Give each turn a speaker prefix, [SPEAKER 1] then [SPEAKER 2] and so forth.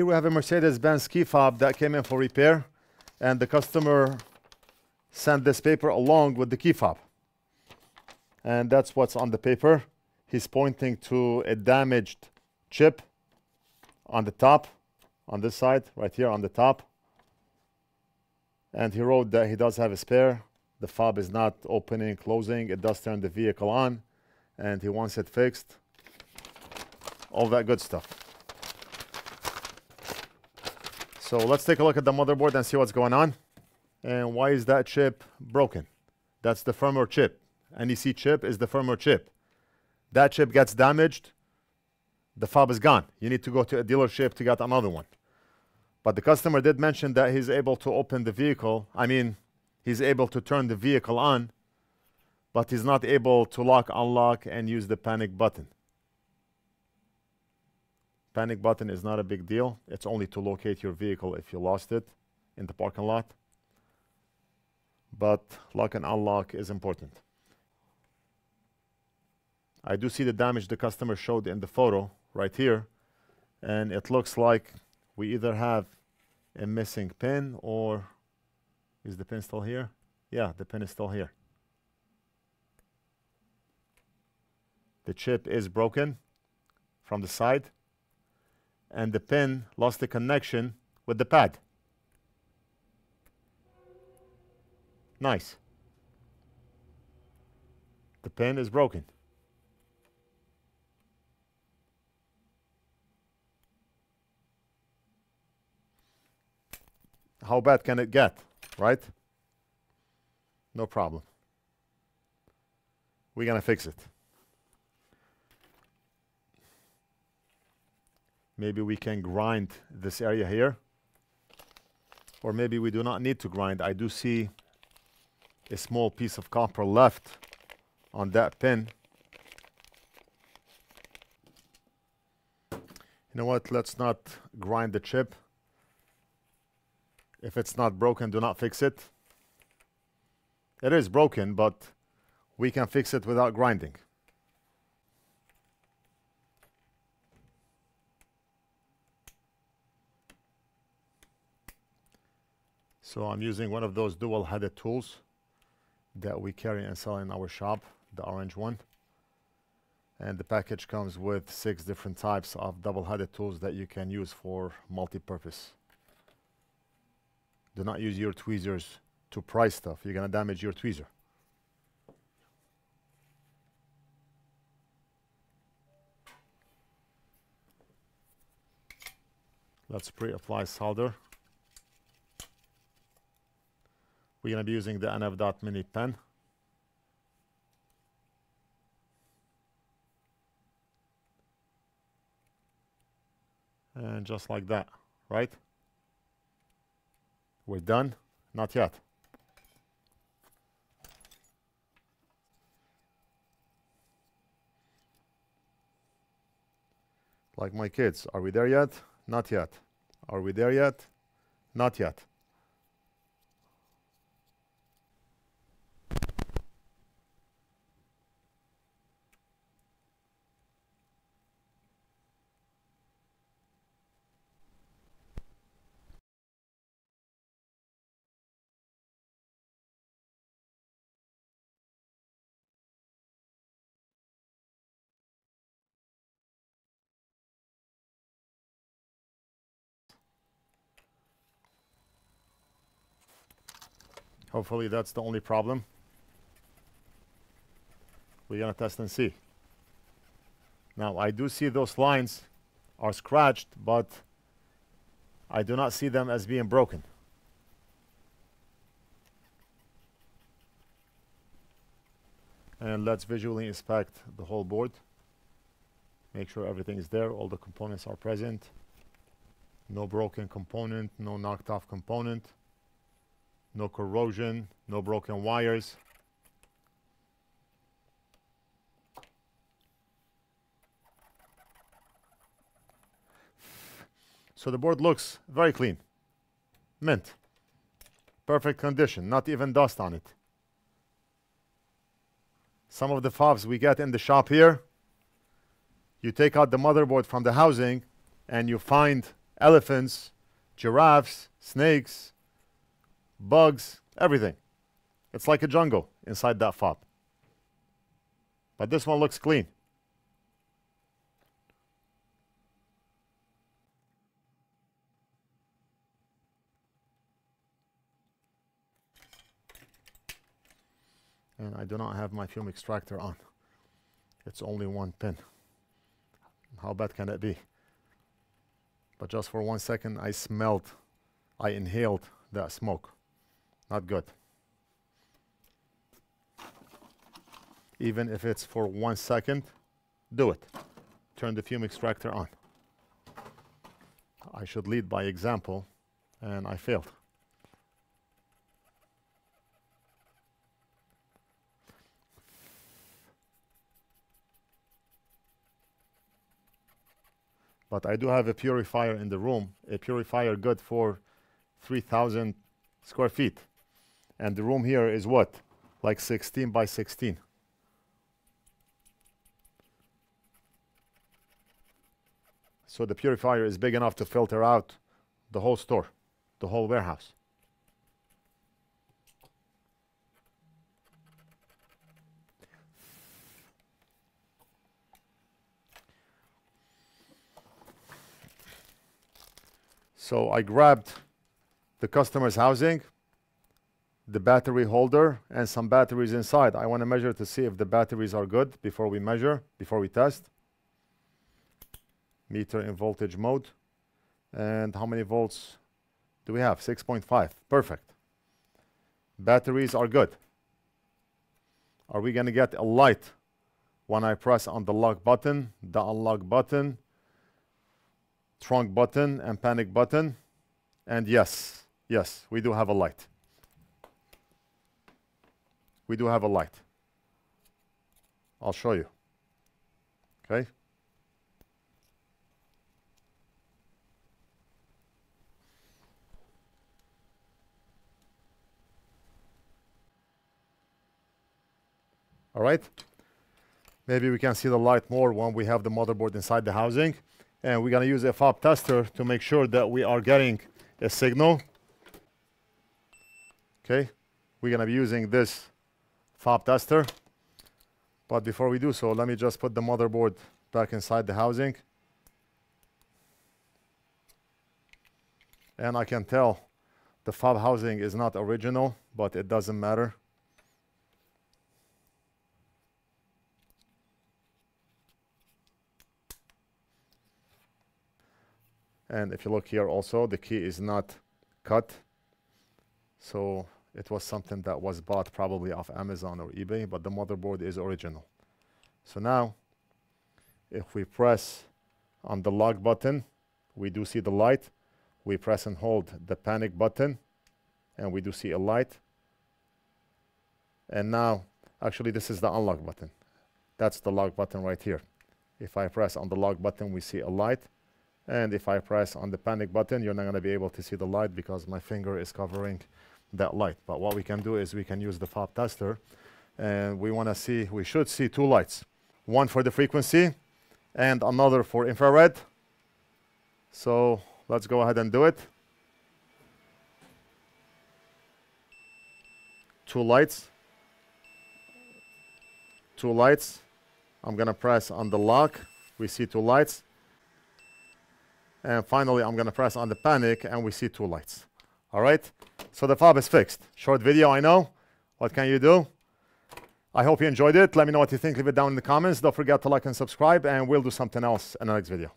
[SPEAKER 1] Here we have a Mercedes-Benz key fob that came in for repair, and the customer sent this paper along with the key fob. And that's what's on the paper. He's pointing to a damaged chip on the top, on this side, right here on the top. And he wrote that he does have a spare. The fob is not opening, closing. It does turn the vehicle on, and he wants it fixed. All that good stuff. So let's take a look at the motherboard and see what's going on. And why is that chip broken? That's the firmware chip. NEC chip is the firmware chip. That chip gets damaged, the fob is gone. You need to go to a dealership to get another one. But the customer did mention that he's able to open the vehicle. I mean, he's able to turn the vehicle on, but he's not able to lock, unlock, and use the panic button. Panic button is not a big deal. It's only to locate your vehicle if you lost it in the parking lot. But lock and unlock is important. I do see the damage the customer showed in the photo right here. And it looks like we either have a missing pin or is the pin still here? Yeah, the pin is still here. The chip is broken from the side and the pin lost the connection with the pad. Nice. The pin is broken. How bad can it get, right? No problem. We're going to fix it. Maybe we can grind this area here. Or maybe we do not need to grind. I do see a small piece of copper left on that pin. You know what? Let's not grind the chip. If it's not broken, do not fix it. It is broken, but we can fix it without grinding. So I'm using one of those dual-headed tools that we carry and sell in our shop, the orange one. And the package comes with six different types of double-headed tools that you can use for multi-purpose. Do not use your tweezers to pry stuff. You're going to damage your tweezer. Let's pre-apply solder. We're going to be using the NF Dot Mini pen. And just like that, right? We're done? Not yet. Like my kids, are we there yet? Not yet. Are we there yet? Not yet. Hopefully that's the only problem. We're gonna test and see. Now I do see those lines are scratched, but I do not see them as being broken. And let's visually inspect the whole board. Make sure everything is there, all the components are present. No broken component, no knocked off component no corrosion, no broken wires. So the board looks very clean. Mint. Perfect condition, not even dust on it. Some of the fobs we get in the shop here, you take out the motherboard from the housing and you find elephants, giraffes, snakes, bugs, everything. It's like a jungle inside that fob. But this one looks clean. And I do not have my fume extractor on. It's only one pin. How bad can it be? But just for one second, I smelled, I inhaled that smoke. Not good. Even if it's for one second, do it. Turn the fume extractor on. I should lead by example, and I failed. But I do have a purifier in the room, a purifier good for 3,000 square feet. And the room here is what? Like 16 by 16. So the purifier is big enough to filter out the whole store, the whole warehouse. So I grabbed the customer's housing, the battery holder, and some batteries inside. I want to measure to see if the batteries are good before we measure, before we test. Meter in voltage mode. And how many volts do we have? 6.5. Perfect. Batteries are good. Are we going to get a light when I press on the lock button, the unlock button, trunk button and panic button. And yes, yes, we do have a light. We do have a light. I'll show you. Okay? All right? Maybe we can see the light more when we have the motherboard inside the housing and we're going to use a fob tester to make sure that we are getting a signal. Okay, we're going to be using this fob tester. But before we do so, let me just put the motherboard back inside the housing. And I can tell the fob housing is not original, but it doesn't matter. And if you look here also, the key is not cut. So it was something that was bought probably off Amazon or eBay, but the motherboard is original. So now, if we press on the lock button, we do see the light. We press and hold the panic button, and we do see a light. And now, actually, this is the unlock button. That's the lock button right here. If I press on the lock button, we see a light. And if I press on the panic button, you're not going to be able to see the light because my finger is covering that light. But what we can do is we can use the fob tester and we want to see, we should see two lights. One for the frequency and another for infrared. So let's go ahead and do it. Two lights. Two lights. I'm going to press on the lock. We see two lights. And finally, I'm going to press on the panic and we see two lights. All right. So the fob is fixed. Short video, I know. What can you do? I hope you enjoyed it. Let me know what you think. Leave it down in the comments. Don't forget to like and subscribe and we'll do something else in the next video.